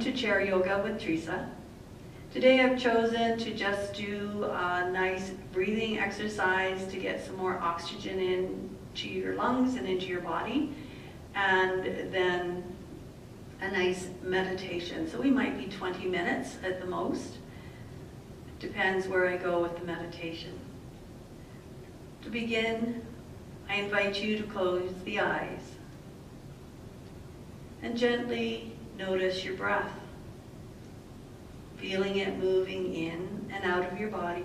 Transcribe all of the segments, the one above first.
To Chair Yoga with Theresa. Today I've chosen to just do a nice breathing exercise to get some more oxygen into your lungs and into your body, and then a nice meditation. So we might be 20 minutes at the most. Depends where I go with the meditation. To begin, I invite you to close the eyes and gently notice your breath, feeling it moving in and out of your body.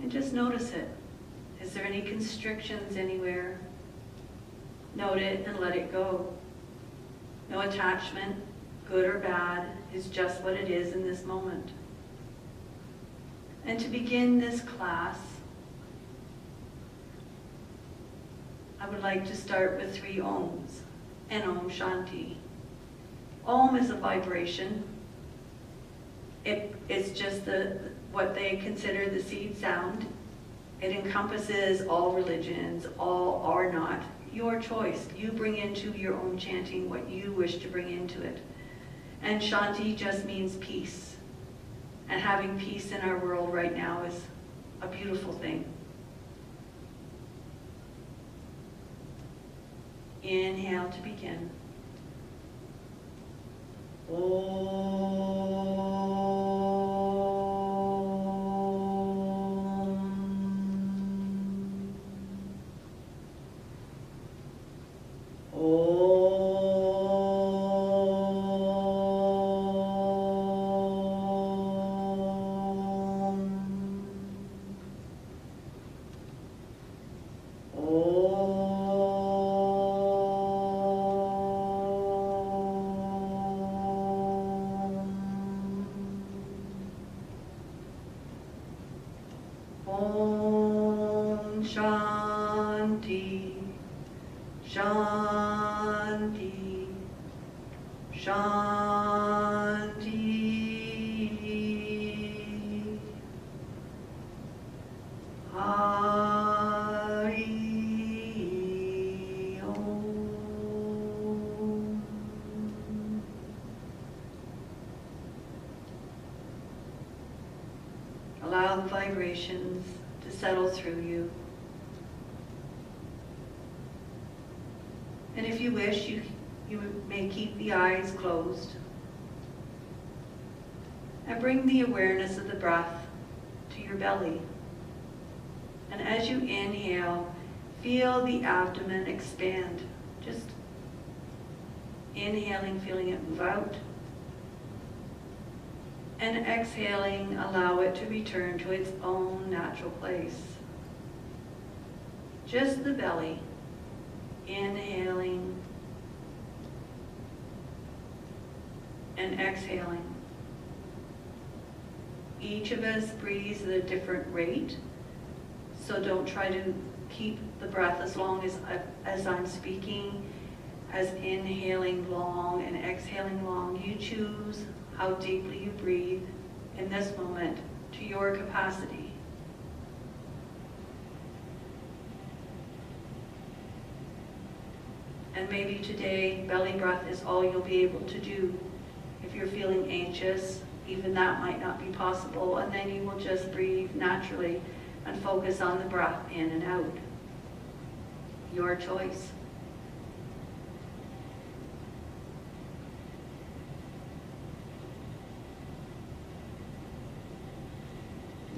And just notice it. Is there any constrictions anywhere? Note it and let it go. No attachment, good or bad, is just what it is in this moment. And to begin this class, I would like to start with three Oms and Om Shanti. Om is a vibration. It, It is just the, what they consider the seed sound. It encompasses all religions, all are not. Your choice. You bring into your own chanting what you wish to bring into it. And Shanti just means peace. And having peace in our world right now is a beautiful thing. Inhale to begin. Om vibrations to settle through you. And if you wish, you, you may keep the eyes closed. And bring the awareness of the breath to your belly. And as you inhale, feel the abdomen expand. Just inhaling, feeling it move out. And exhaling, allow it to return to its own natural place. Just the belly, inhaling and exhaling. Each of us breathes at a different rate, so don't try to keep the breath as long as, as I'm speaking, as inhaling long and exhaling long. You choose how deeply you breathe in this moment to your capacity. And maybe today, belly breath is all you'll be able to do. If you're feeling anxious, even that might not be possible, and then you will just breathe naturally and focus on the breath in and out. Your choice.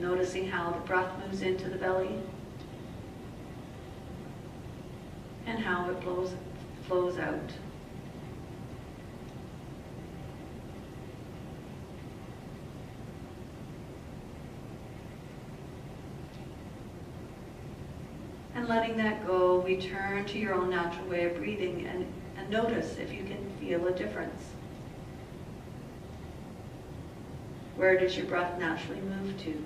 Noticing how the breath moves into the belly and how it blows, flows out. And letting that go, we turn to your own natural way of breathing and, and notice if you can feel a difference. Where does your breath naturally move to?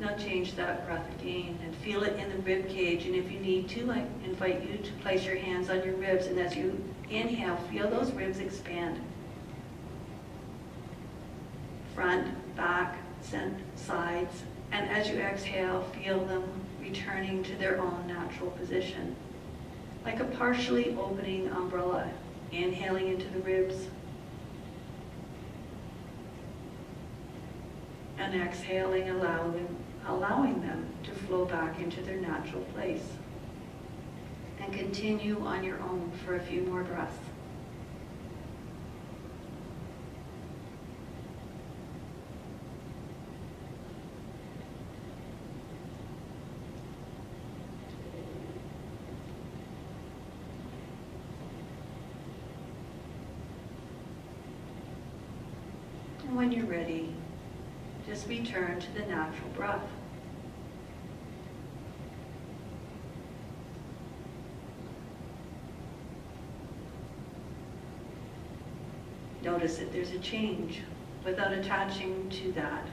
Now change that breath again and feel it in the rib cage. And if you need to, I invite you to place your hands on your ribs. And as you inhale, feel those ribs expand. front, back, cent- sides, and as you exhale, feel them returning to their own natural position. Like a partially opening umbrella, inhaling into the ribs, and exhaling, allow them, allowing them to flow back into their natural place. And continue on your own for a few more breaths. When you're ready, just return to the natural breath. Notice that there's a change without attaching to that,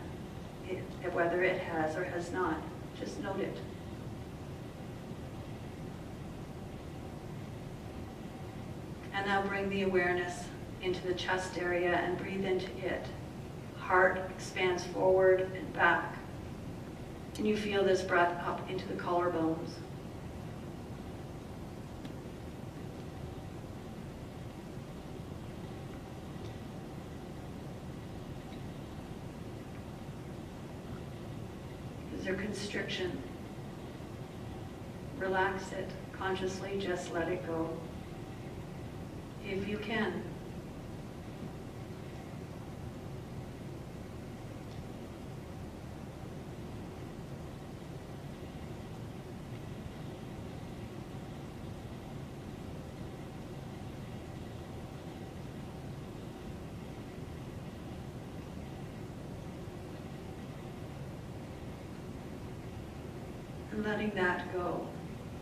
it- whether it has or has not. Just note it. And now bring the awareness into the chest area and breathe into it. Heart expands forward and back. And you feel this breath up into the collarbones. Is there constriction? Relax it. Consciously just let it go. If you can. And letting that go.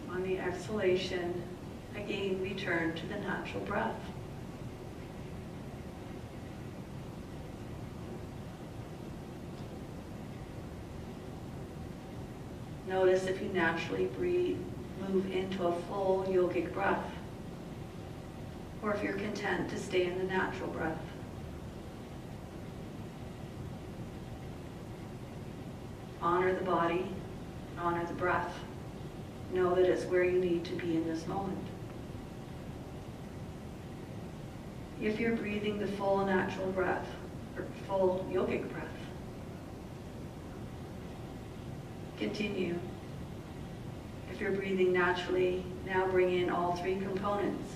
On the exhalation, again return to the natural breath. Notice if you naturally breathe, move into a full yogic breath, or if you're content to stay in the natural breath. Honor the body, honor the breath. Know that it's where you need to be in this moment. If you're breathing the full natural breath, or full yogic breath, continue. If you're breathing naturally, now bring in all three components.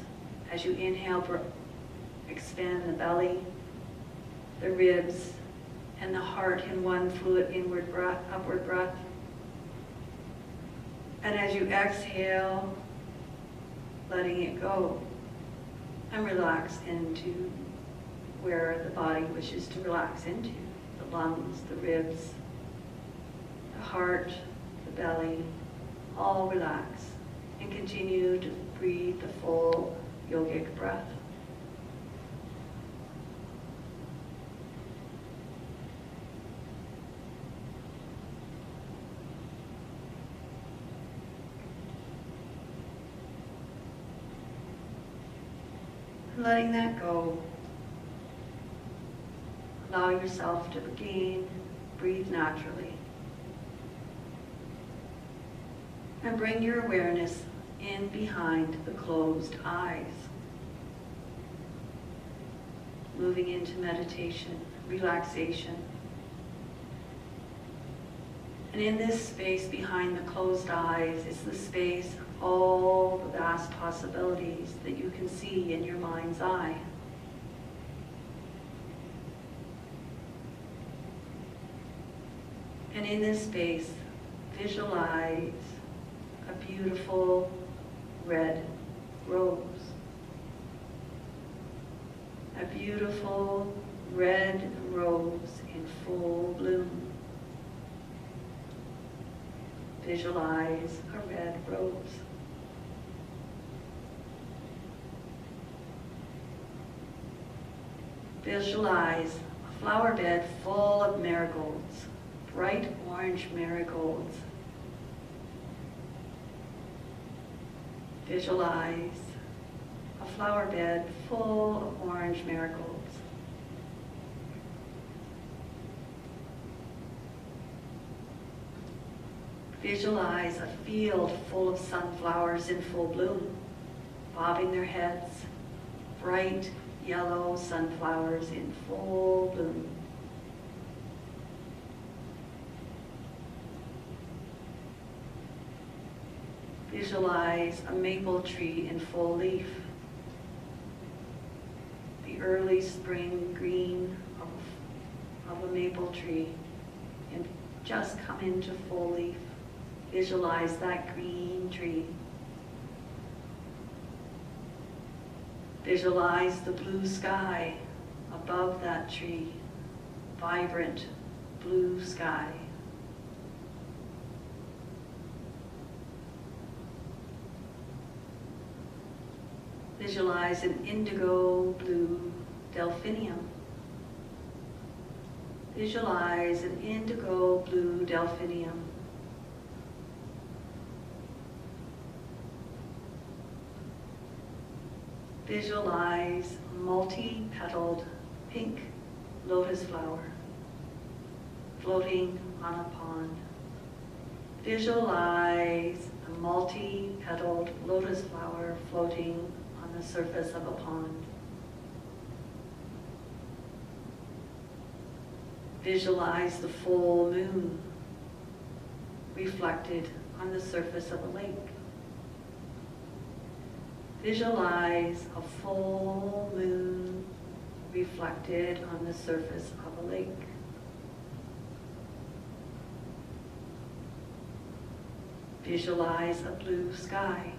As you inhale, expand the belly, the ribs, and the heart in one fluid inward breath, upward breath. And as you exhale, letting it go and relax into where the body wishes to relax into the lungs, the ribs, the heart, the belly, all relax and continue to breathe the full yogic breath. Letting that go. Allow yourself to begin, breathe naturally. And bring your awareness in behind the closed eyes. Moving into meditation, relaxation. And in this space behind the closed eyes is the space all the vast possibilities that you can see in your mind's eye. And in this space, visualize a beautiful red rose. A beautiful red rose in full bloom. Visualize a red rose. Visualize a flower bed full of marigolds, bright orange marigolds. Visualize a flower bed full of orange marigolds. Visualize a field full of sunflowers in full bloom, bobbing their heads, bright yellow sunflowers in full bloom. Visualize a maple tree in full leaf. The early spring green of, of a maple tree and just come into full leaf. Visualize that green tree. Visualize the blue sky above that tree, vibrant blue sky. Visualize an indigo blue delphinium. Visualize an indigo blue delphinium. Visualize a multi-petaled pink lotus flower floating on a pond. Visualize a multi-petaled lotus flower floating on the surface of a pond. Visualize the full moon reflected on the surface of a lake. Visualize a full moon reflected on the surface of a lake. Visualize a blue sky.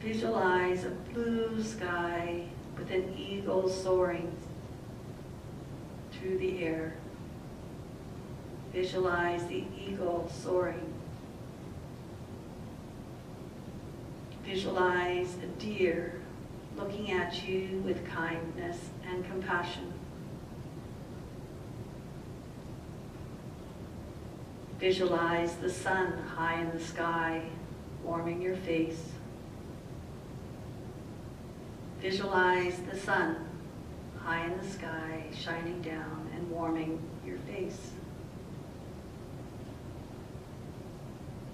Visualize a blue sky with an eagle soaring through the air. Visualize the eagle soaring. Visualize a deer looking at you with kindness and compassion. Visualize the sun high in the sky, warming your face. Visualize the sun high in the sky, shining down and warming your face.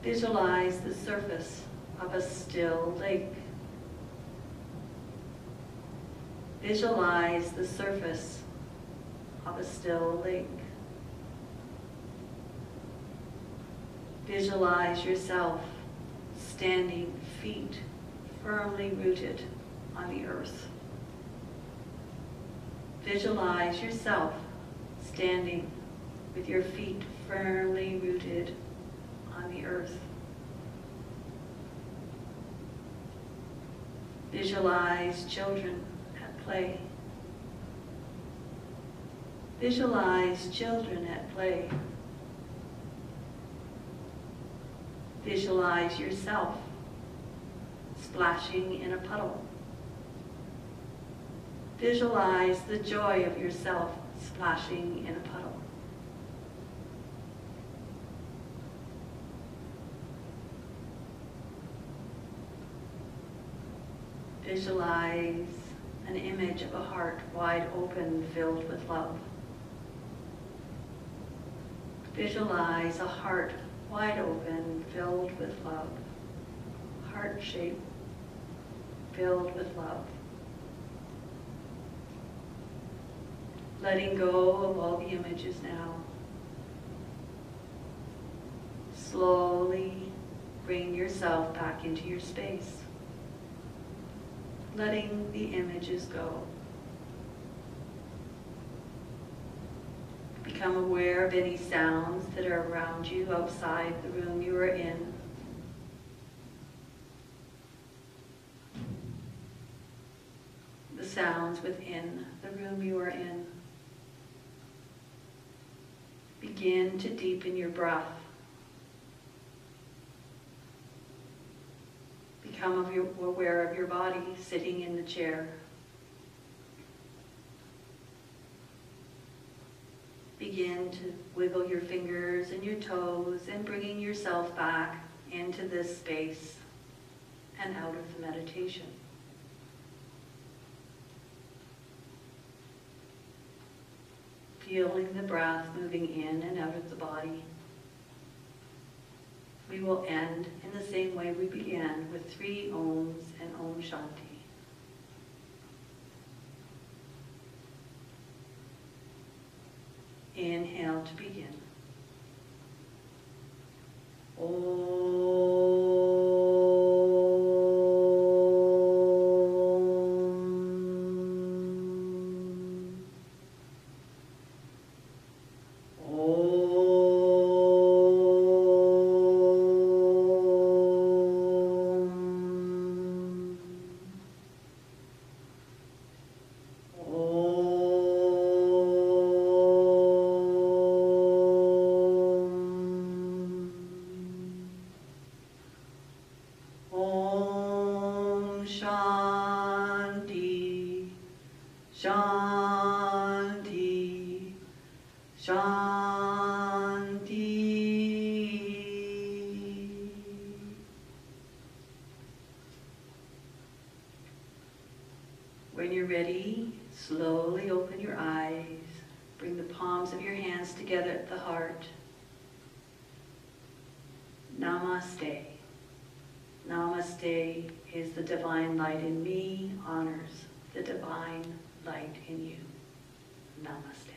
Visualize the surface of a still lake. Visualize the surface of a still lake. Visualize yourself standing feet firmly rooted on the earth. Visualize yourself standing with your feet firmly rooted on the earth. Visualize children at play. Visualize children at play. Visualize yourself splashing in a puddle. Visualize the joy of yourself splashing in a puddle. Visualize an image of a heart wide open, filled with love. Visualize a heart wide open, filled with love. Heart shape, filled with love. Letting go of all the images now. Slowly bring yourself back into your space. Letting the images go. Become aware of any sounds that are around you outside the room you are in. The sounds within the room you are in. Begin to deepen your breath. Become aware of your body sitting in the chair. Begin to wiggle your fingers and your toes and bringing yourself back into this space and out of the meditation. feeling the breath moving in and out of the body. We will end in the same way we began with three Oms and Om Shanti. Inhale to begin. Om. Is the divine light in me, honors the divine light in you. Namaste.